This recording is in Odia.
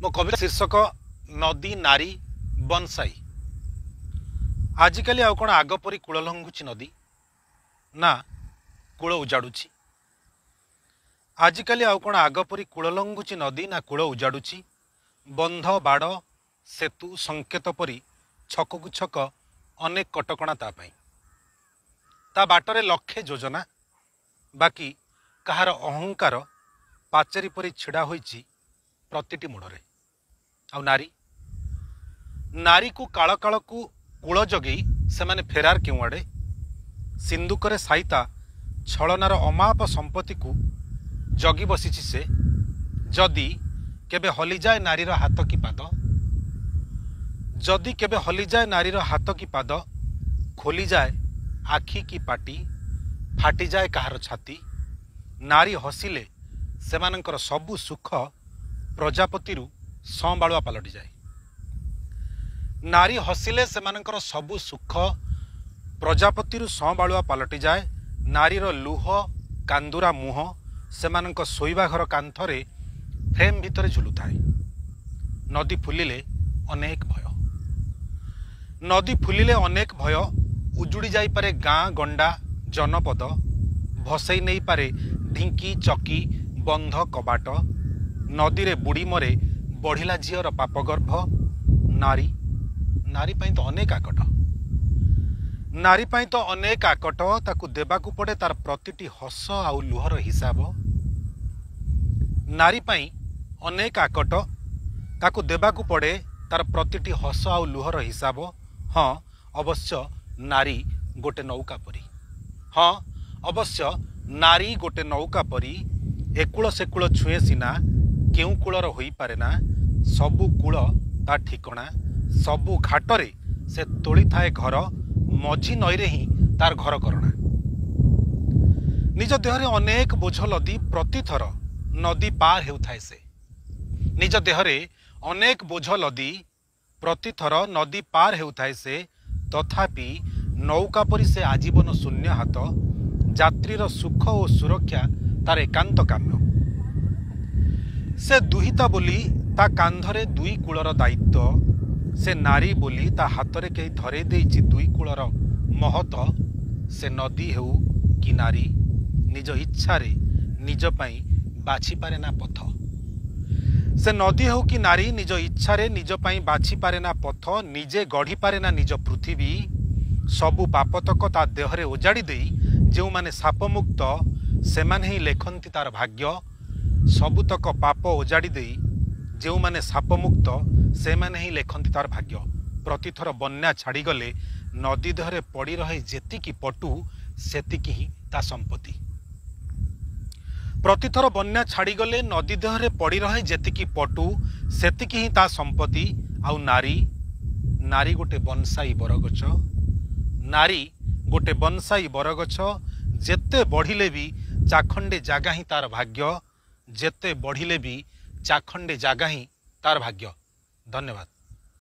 ମୋ କବିତା ଶୀର୍ଷକ ନଦୀ ନାରୀ ବନସାଇ। ଆଜିକାଲି ଆଉ କ'ଣ ଆଗ ପରି କୂଳ ଲଙ୍ଘୁଛି ନଦୀ? ନା କୂଳ ଉଜାଡ଼ୁଛି। ଆଜିକାଲି ଆଉ କ'ଣ ଆଗ ପରି କୂଳ ଲଙ୍ଘୁଛି ନଦୀ ନା କୂଳ ଉଜାଡ଼ୁଛି? ବନ୍ଧ ବାଡ଼ ସେତୁ ସଙ୍କେତ ପରି ଛକକୁ ଛକ ଅନେକ କଟକଣା ତା ପାଇଁ। ତା ବାଟରେ ଲକ୍ଷେ ଯୋଜନା ବାକି କାହାର ଅହଙ୍କାର ପାଚେରୀ ପରି ଛିଡ଼ା ହୋଇଛି ପ୍ରତିଟି ମୋଡ଼ରେ ଆଉ ନାରୀ? ନାରୀକୁ କାଳ କାଳକୁ କୂଳ ଜଗେଇ ସେମାନେ ଫେରାର କେଉଁଆଡ଼େ? ସିନ୍ଦୁକରେ ସାଇତା ଛଳନାର ଅମାପ ସମ୍ପତ୍ତିକୁ ଜଗି ବସିଛି ସେ। ଯଦି କେବେ ହଲିଯାଏ ନାରୀର ହାତ କି ପାଦ? ଯଦି କେବେ ହଲିଯାଏ ନାରୀର ହାତ କି ପାଦ? ଖୋଲିଯାଏ ଆଖି କି ପାଟି? ଫାଟିଯାଏ କାହାର ଛାତି? ନାରୀ ହସିଲେ ସେମାନଙ୍କର ସବୁ ସୁଖ ପ୍ରଜାପତିରୁ ସମ୍ବାଳୁଆ ପାଲଟିଯାଏ। ନାରୀ ହସିଲେ ସେମାନଙ୍କର ସବୁ ସୁଖ ପ୍ରଜାପତିରୁ ସମ୍ବାଳୁଆ ପାଲଟିଯାଏ। ନାରୀର ଲୁହ କାନ୍ଦୁରା ମୁହଁ ସେମାନଙ୍କ ଶୋଇବା ଘର କାନ୍ଥରେ ଫ୍ରେମ୍ ଭିତରେ ଝୁଲୁଥାଏ। ନଦୀ ଫୁଲିଲେ ଅନେକ ଭୟ। ନଦୀ ଫୁଲିଲେ ଅନେକ ଭୟ। ଉଜୁଡ଼ି ଯାଇପାରେ ଗାଁ ଗଣ୍ଡା ଜନପଦ। ଭସେଇ ନେଇପାରେ ଢିଙ୍କି ଚକି ବନ୍ଧ କବାଟ। ନଦୀରେ ବୁଡ଼ି ମରେ ବଢ଼ିଲା ଝିଅର ପାପଗର୍ଭ ନାରୀ ନାରୀ ପାଇଁ ତ ଅନେକ ଆକଟ। ନାରୀ ପାଇଁ ତ ଅନେକ ଆକଟ ତାକୁ ଦେବାକୁ ପଡ଼େ ତାର ପ୍ରତିଟି ହସ ଆଉ ଲୁହର ହିସାବ। ନାରୀ ପାଇଁ ଅନେକ ଆକଟ ତାକୁ ଦେବାକୁ ପଡ଼େ ତାର ପ୍ରତିଟି ହସ ଆଉ ଲୁହର ହିସାବ। ହଁ ଅବଶ୍ୟ ନାରୀ ଗୋଟେ ନୌକା ପରି। ହଁ ଅବଶ୍ୟ ନାରୀ ଗୋଟେ ନୌକା ପରି ଏକୂଳ ସେକୂଳ ଛୁଏଁ ସିନା କେଉଁ କୂଳର ହୋଇପାରେ ନା ସବୁ କୂଳ ତା ଠିକଣା ସବୁ ଘାଟରେ ସେ ତୋଳିଥାଏ ଘର ମଝି ନଈରେ ହିଁ ତାର ଘର କରଣା ନିଜ ଦେହରେ ଅନେକ ବୋଝ ଲଦି ପ୍ରତିଥର ନଦୀ ପାର ହେଉଥାଏ ସେ ନିଜ ଦେହରେ ଅନେକ ବୋଝ ଲଦି ପ୍ରତିଥର ନଦୀ ପାର ହେଉଥାଏ ସେ ତଥାପି ନୌକା ପରି ସେ ଆଜୀବନ ଶୂନ୍ୟ ହାତ ଯାତ୍ରୀର ସୁଖ ଓ ସୁରକ୍ଷା ତାର ଏକାନ୍ତ କାମ୍ୟ ସେ ଦୁହିତା ବୋଲି ତା କାନ୍ଧରେ ଦୁଇ କୂଳର ଦାୟିତ୍ୱ ସେ ନାରୀ ବୋଲି ତା ହାତରେ କେହି ଧରେଇ ଦେଇଛି ଦୁଇ କୂଳର ମହତ ସେ ନଦୀ ହେଉ କି ନାରୀ ନିଜ ଇଚ୍ଛାରେ ନିଜ ପାଇଁ ବାଛିପାରେ ନା ପଥ। ସେ ନଦୀ ହେଉ କି ନାରୀ ନିଜ ଇଚ୍ଛାରେ ନିଜ ପାଇଁ ବାଛିପାରେ ନା ପଥ ନିଜେ ଗଢ଼ିପାରେ ନା ନିଜ ପୃଥିବୀ ସବୁ ପାପତକ ତା ଦେହରେ ଓଜାଡ଼ି ଦେଇ ଯେଉଁମାନେ ସାପମୁକ୍ତ ସେମାନେ ହିଁ ଲେଖନ୍ତି ତାର ଭାଗ୍ୟ ସବୁତକ ପାପ ଓଜାଡ଼ି ଦେଇ ଯେଉଁମାନେ ସାପମୁକ୍ତ ସେମାନେ ହିଁ ଲେଖନ୍ତି ତାର ଭାଗ୍ୟ। ପ୍ରତିଥର ବନ୍ୟା ଛାଡ଼ିଗଲେ ନଦୀ ଦେହରେ ପଡ଼ି ରହେ ଯେତିକି ପଟୁ ସେତିକି ହିଁ ତା ସମ୍ପତ୍ତି। ପ୍ରତିଥର ବନ୍ୟା ଛାଡ଼ିଗଲେ ନଦୀ ଦେହରେ ପଡ଼ି ରହେ ଯେତିକି ପଟୁ ସେତିକି ହିଁ ତା ସମ୍ପତ୍ତି। ଆଉ ନାରୀ ନାରୀ ଗୋଟେ ବନସାଇ ବରଗଛ। ନାରୀ ଗୋଟେ ବନସାଇ ବରଗଛ ଯେତେ ବଢ଼ିଲେ ବି ଚାଖଣ୍ଡେ ଜାଗା ହିଁ ତାର ଭାଗ୍ୟ। ଯେତେ ବଢ଼ିଲେ ବି ଚାଖଣ୍ଡେ ଜାଗା ହିଁ ତାର ଭାଗ୍ୟ। ଧନ୍ୟବାଦ।